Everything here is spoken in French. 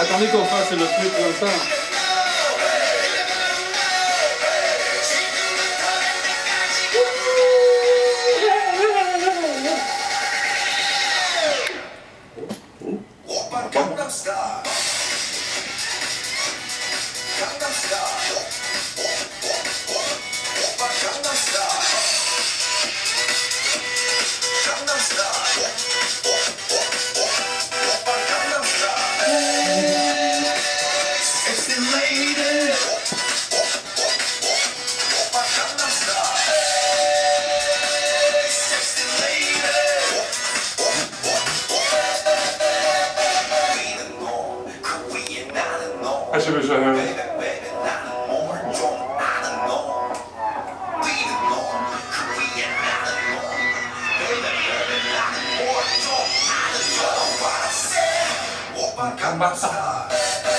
Attendez qu'on fasse le truc comme ça. I should have shown him. Come back.